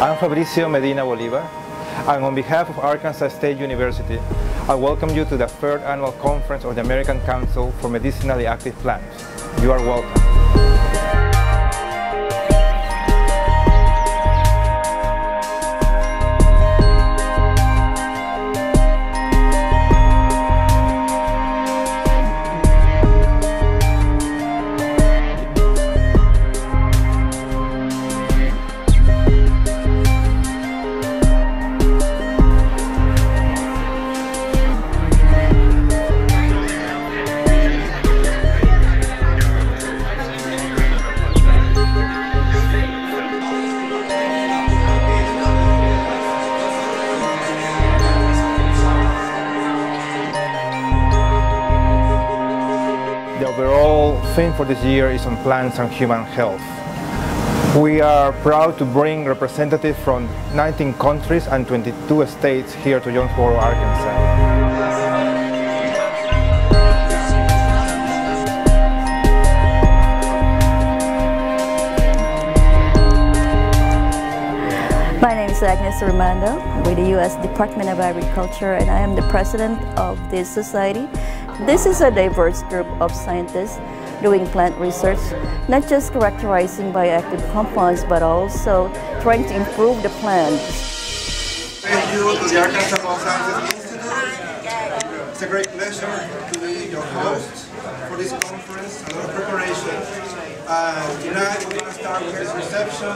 I'm Fabricio Medina Bolivar, and on behalf of Arkansas State University, I welcome you to the third annual conference of the American Council for Medicinally Active Plants. You are welcome. Theme for this year is on plants and human health. We are proud to bring representatives from 19 countries and 22 states here to Jonesboro, Arkansas. My name is Agnes Rimando with the U.S. Department of Agriculture and I am the president of this society. This is a diverse group of scientists doing plant research, not just characterizing bioactive compounds but also trying to improve the plants. Thank you to the Arkansas Sciences Institute. It's a great pleasure to be your host for this conference, a lot of preparation. Uh, tonight we're going to start with this reception.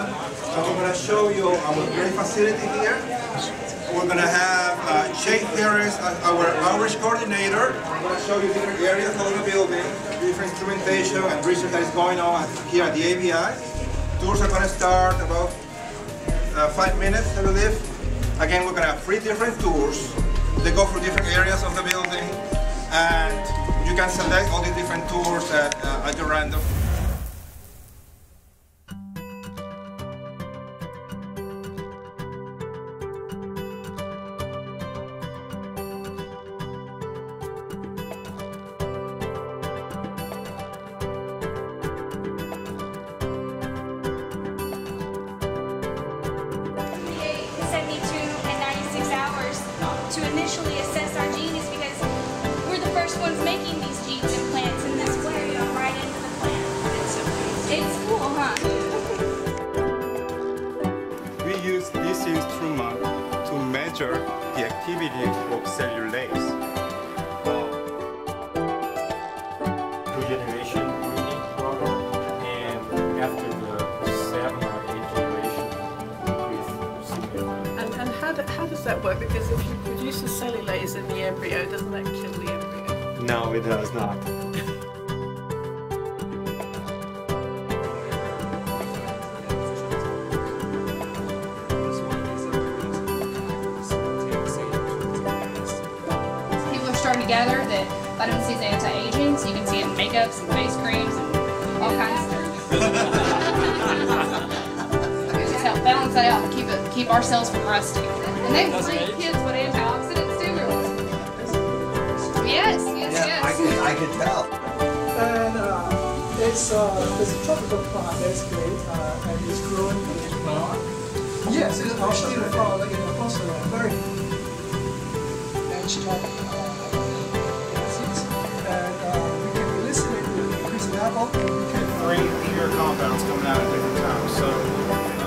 So we're going to show you our great facility here. We're going to have uh, Chase Harris, uh, our outreach coordinator. I'm going to show you different areas of the building, different instrumentation and research that is going on here at the ABI. Tours are going to start about uh, five minutes, I believe. Again, we're going to have three different tours. They go through different areas of the building, and you can select all the different tours at, uh, at your random. Measure the activity of cellulase. generation breeding program, and after the seven or eight generation, we've seen it. And, and how, do, how does that work? Because if you produce a cellulase in the embryo, doesn't that kill the embryo? No, it does not. That vitamin C is anti-aging, so you can see it in makeups and face creams and all kinds of stuff. It just help balance that out and keep it keep our cells from rusting. And they read kids what antioxidants do. Yes, yes, yes. I can tell. And uh, it's, uh, it's a tropical plant that's great uh, and it's growing in flower. Yes, it's, I'll show you the flower like in the fossil. Very and strong Three pure compounds coming out at different times, so.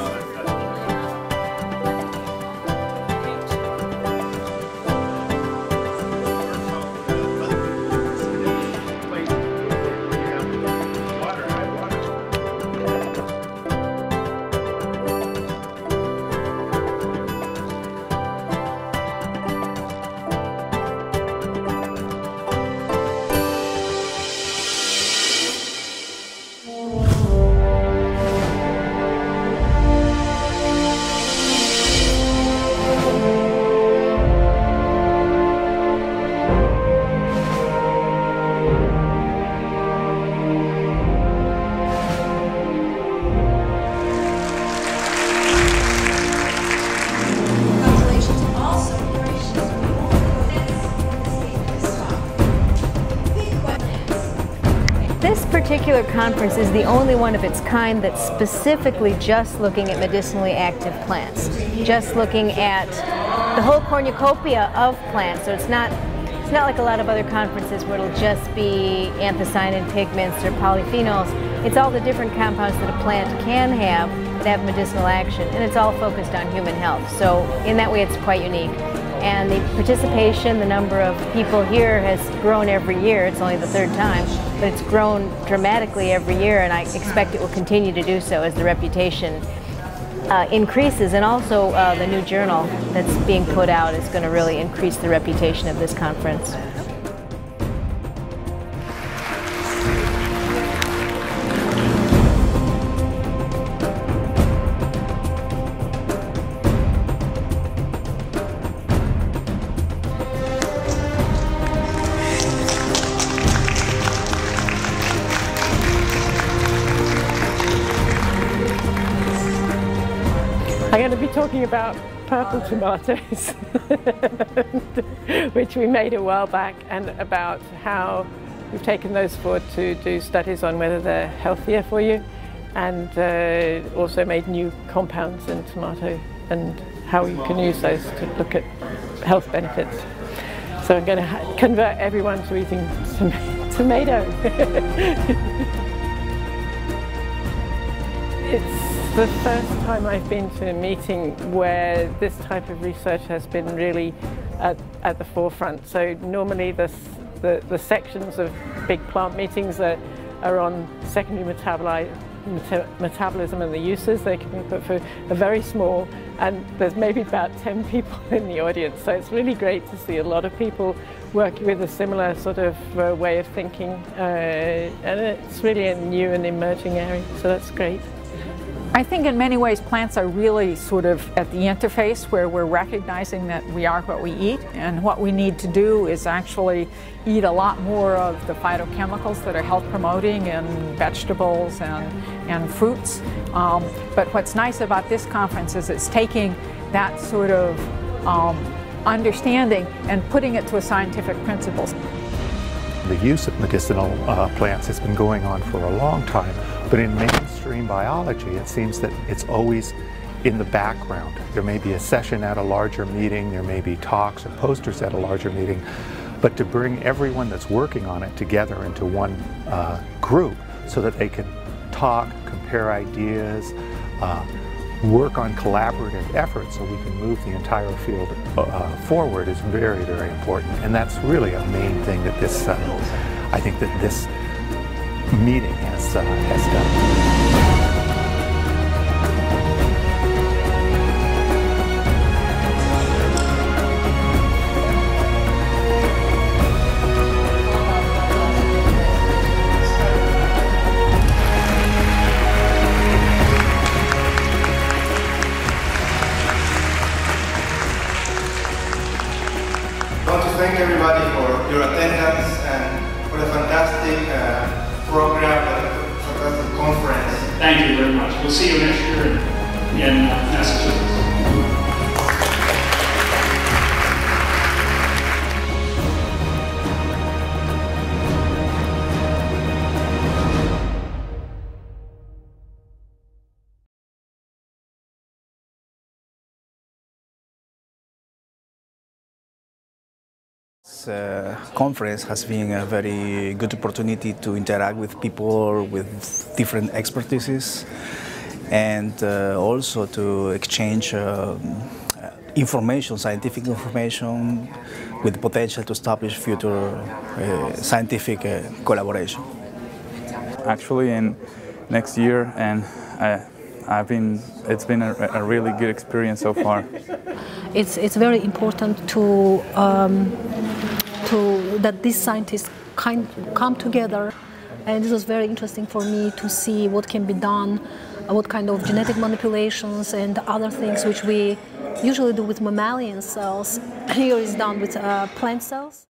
Particular conference is the only one of its kind that's specifically just looking at medicinally active plants, just looking at the whole cornucopia of plants. So it's not it's not like a lot of other conferences where it'll just be anthocyanin pigments or polyphenols. It's all the different compounds that a plant can have that have medicinal action, and it's all focused on human health. So in that way, it's quite unique. And the participation, the number of people here has grown every year. It's only the third time, but it's grown dramatically every year, and I expect it will continue to do so as the reputation uh, increases. And also, uh, the new journal that's being put out is going to really increase the reputation of this conference. I'm going to be talking about purple tomatoes, which we made a while back, and about how we've taken those forward to do studies on whether they're healthier for you, and uh, also made new compounds in tomato and how you can use those to look at health benefits. So I'm going to convert everyone to eating tom tomato. it's the first time I've been to a meeting where this type of research has been really at, at the forefront. So normally the, the, the, sections of big plant meetings are, are on secondary metaboli meta metabolism and the uses. They can put for a very small, and there's maybe about 10 people in the audience. So it's really great to see a lot of people working with a similar sort of uh, way of thinking. Uh, and it's really a new and emerging area, so that's great. I think in many ways plants are really sort of at the interface where we're recognizing that we are what we eat and what we need to do is actually eat a lot more of the phytochemicals that are health promoting in vegetables and, and fruits. Um, but what's nice about this conference is it's taking that sort of um, understanding and putting it to a scientific principles. The use of medicinal uh, plants has been going on for a long time, but in mainstream biology, it seems that it's always in the background. There may be a session at a larger meeting, there may be talks or posters at a larger meeting, but to bring everyone that's working on it together into one uh, group so that they can talk, compare ideas, uh, work on collaborative efforts so we can move the entire field uh, forward is very, very important. And that's really a main thing that this, uh, I think that this meeting has, uh, has done. You very much. We'll see you next year in uh, Massachusetts. This uh, conference has been a very good opportunity to interact with people with different expertises and uh, also to exchange uh, information, scientific information with the potential to establish future uh, scientific uh, collaboration. Actually in next year and uh, I've been, it's been a, a, really good experience so far. It's, it's very important to, um, to that these scientists kind, come together and this was very interesting for me to see what can be done, what kind of genetic manipulations and other things which we usually do with mammalian cells. Here is done with uh, plant cells.